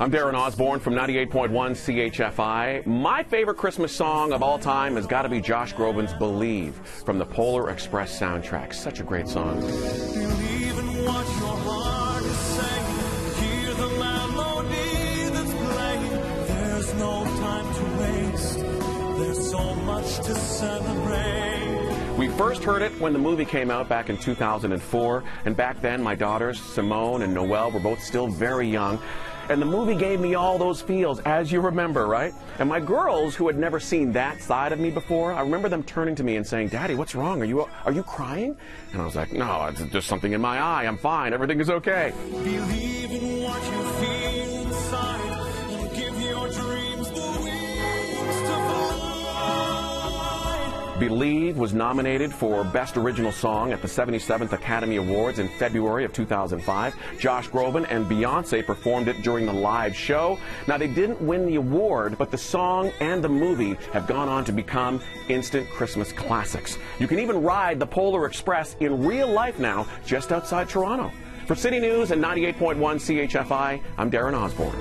I'm Darren Osborne from 98.1 CHFI. My favorite Christmas song of all time has got to be Josh Groban's Believe from the Polar Express soundtrack. Such a great song. Believe in what your heart is saying. Hear the melody that's playing. There's no time to waste. There's so much to celebrate. We first heard it when the movie came out back in 2004, and back then my daughters, Simone and Noelle, were both still very young. And the movie gave me all those feels, as you remember, right? And my girls, who had never seen that side of me before, I remember them turning to me and saying, Daddy, what's wrong? Are you, are you crying? And I was like, No, it's just something in my eye. I'm fine. Everything is okay. Believe Believe was nominated for Best Original Song at the 77th Academy Awards in February of 2005. Josh Groban and Beyonce performed it during the live show. Now, they didn't win the award, but the song and the movie have gone on to become instant Christmas classics. You can even ride the Polar Express in real life now, just outside Toronto. For City News and 98.1 CHFI, I'm Darren Osborne.